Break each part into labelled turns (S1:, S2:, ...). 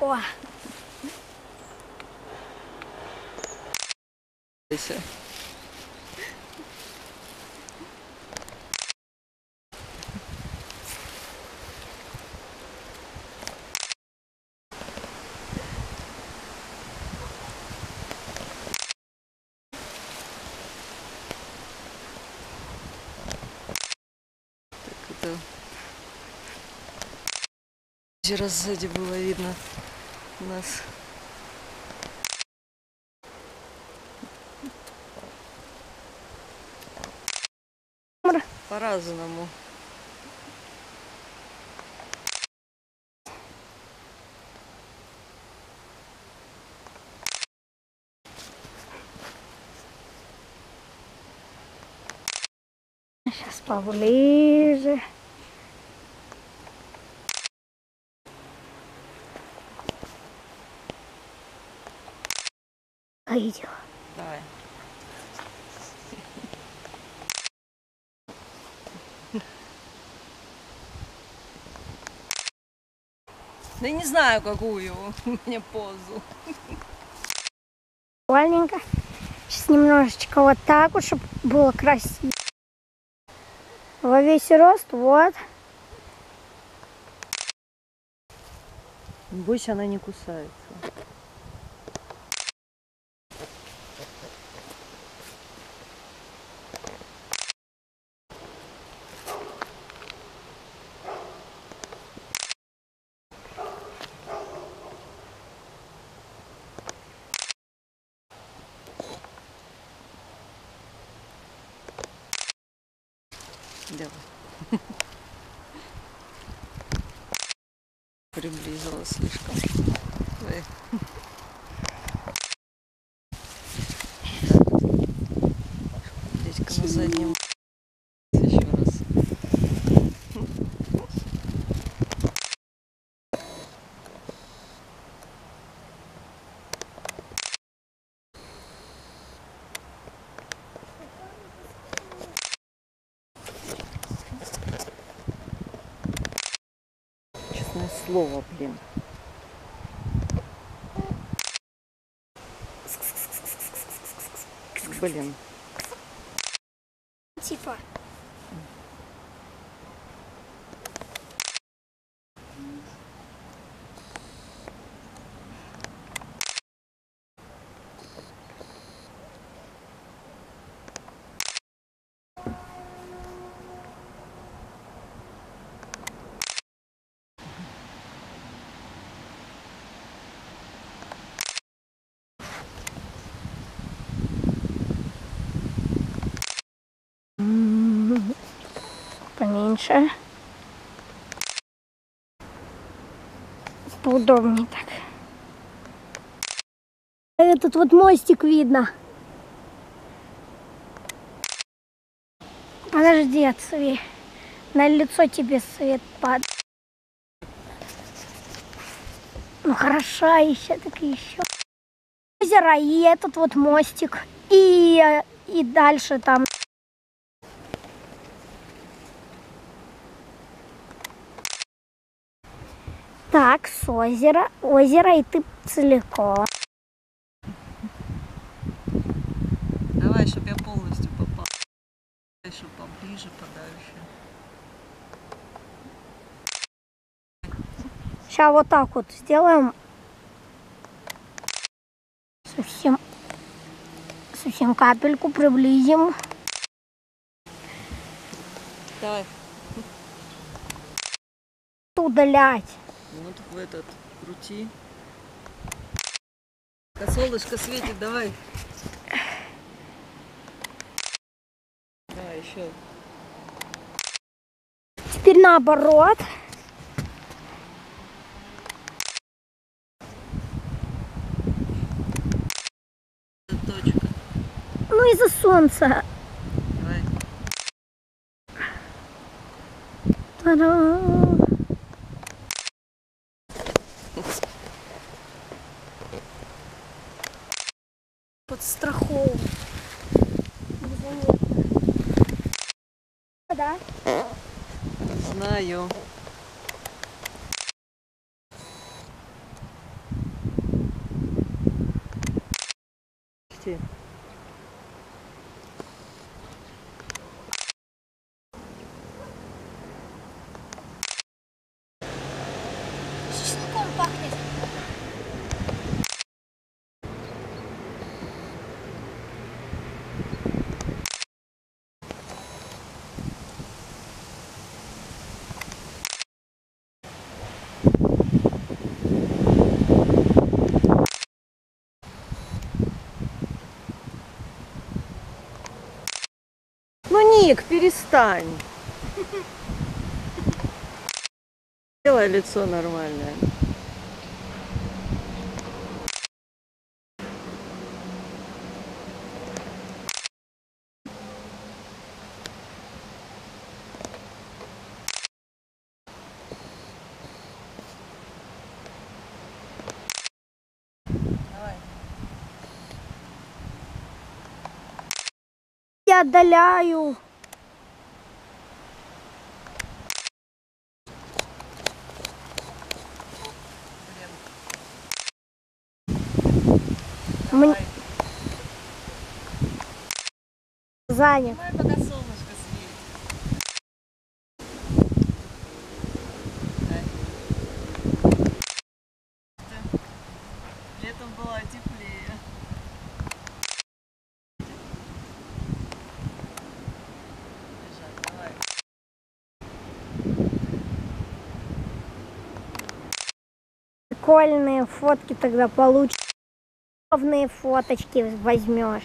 S1: О,
S2: озеро сзади было видно нас. По-разному.
S1: сейчас поближе. Видео.
S2: Давай. Да я не знаю, какую мне позу.
S1: Прикольненько. Сейчас немножечко вот так вот, чтобы было красиво. Во весь рост, вот.
S2: Бойся, она не кусается. Давай. Приблизилась слишком. Давай. Дядька на заднем. Еще раз. Честное слово, блин. Блин.
S1: Поменьше. Поудобнее так. Этот вот мостик видно. Подожди, отсви. На лицо тебе свет падает. Ну хорошо, еще так еще. Озеро и этот вот мостик. И, и дальше там. Так, с озера. Озеро и ты целиком.
S2: Давай, чтобы я полностью попал. Еще поближе, подальше.
S1: Сейчас вот так вот сделаем. Совсем, совсем капельку приблизим.
S2: Давай.
S1: Удалять.
S2: Вот в этот крути. Солнышко светит, давай. Давай еще.
S1: Теперь наоборот.
S2: Точка.
S1: Ну из-за солнца.
S2: Давай.
S1: Та-дам. Подстраховывай. Незаметно. Да?
S2: Знаю. Молодцы. Ник, перестань. Делай лицо нормальное.
S1: Отдаляю.
S2: Светит. Летом было теплее.
S1: Прикольные фотки тогда получишь. Ровные фоточки возьмешь.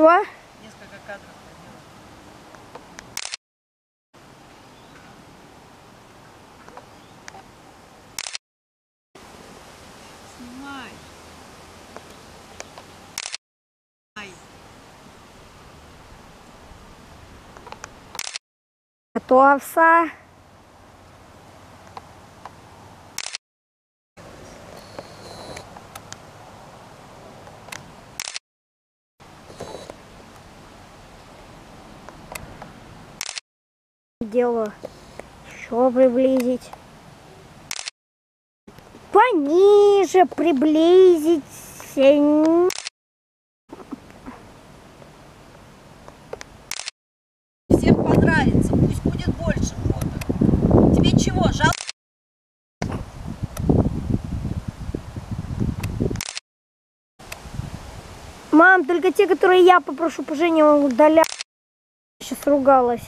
S1: Чего?
S2: Несколько кадров поделать. Снимай. Ай.
S1: Готовься. Делаю. Еще приблизить. Пониже приблизить.
S2: Всем понравится, пусть будет больше фото. Тебе чего, жалко?
S1: Мам, только те, которые я попрошу по Жене удалять. Сейчас ругалась.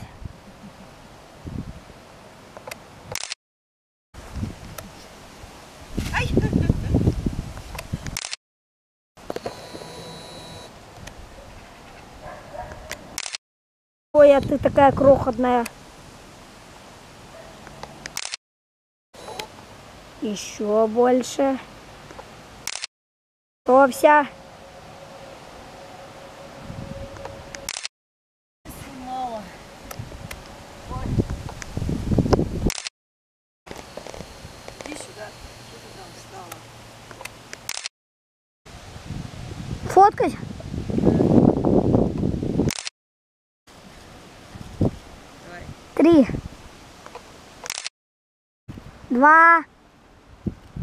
S1: Ой, а ты такая крохотная. Еще больше. Готовься.
S2: Мало. Иди сюда. Что ты там встала?
S1: Фоткать?
S2: Давай.
S1: Три. Два.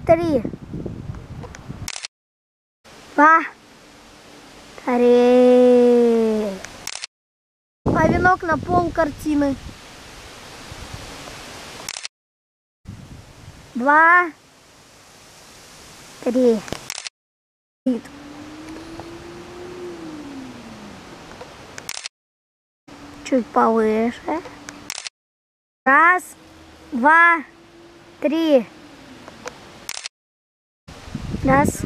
S1: Три. Два. Три. Венок на пол картины. Два. Три. Чуть повыше. Два, три. Раз,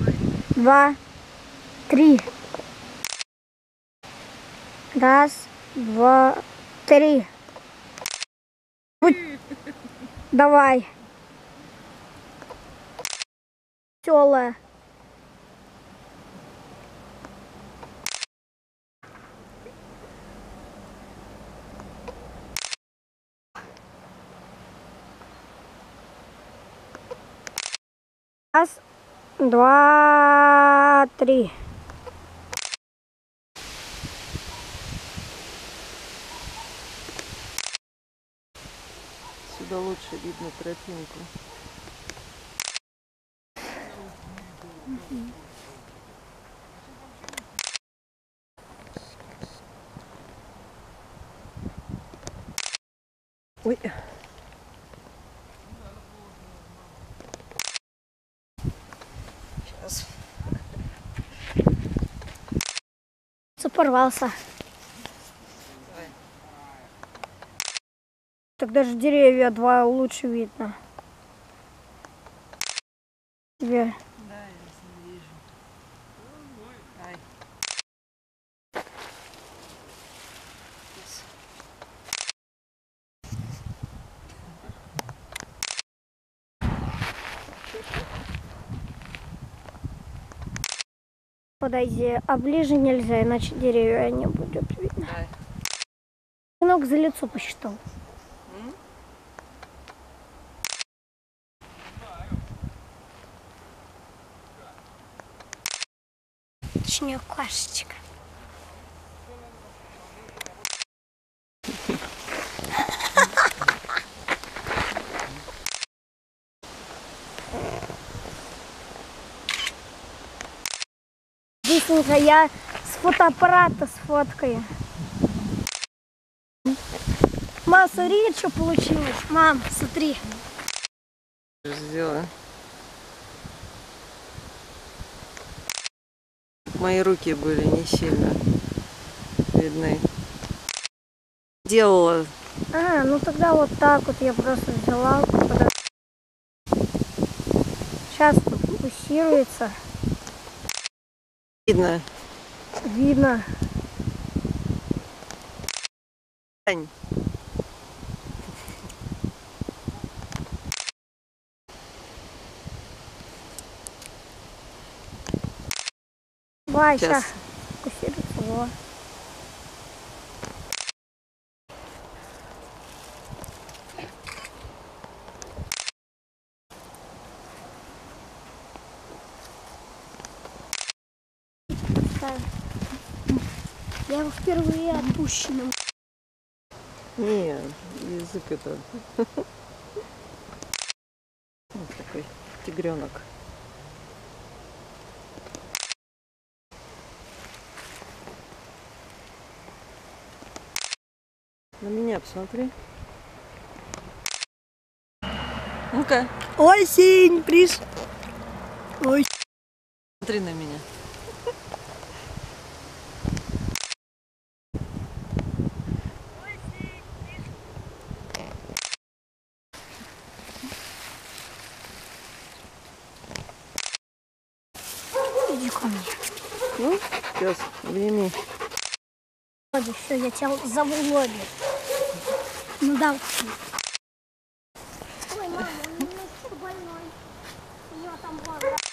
S1: два, три. Раз, два, три. Будь- Давай. Веселая. Раз, два, три.
S2: Сюда. Лучше видно тропинку. Ой.
S1: Порвался. Так даже деревья два лучше видно. Тебе.
S2: Да, я не вижу. Ай. Сейчас.
S1: Подойди, а ближе нельзя, иначе деревья не будет видно.
S2: Ай.
S1: Сынок за лицо посчитал. Точнее, кошечка. Быстренько я с фотоаппарата сфоткаю. Мам, смотри, что получилось. Мам, смотри.
S2: Сделаю. Мои руки были не сильно видны. Делала
S1: А, ну тогда вот так вот я просто взяла. Сейчас тут фокусируется.
S2: Видно.
S1: Видно.
S2: Ань,
S1: Давай,
S2: Сейчас.
S1: сейчас. Так. Я его впервые отпущенным.
S2: Не, язык это. Вот такой тигренок. На меня посмотри. Ну-ка,
S1: Осень, приш. Ой.
S2: смотри на меня. Обними.
S1: Володя, все, я тебя зову Володя. Ну да. Ой, мама, он немножко больной. У него там глаза.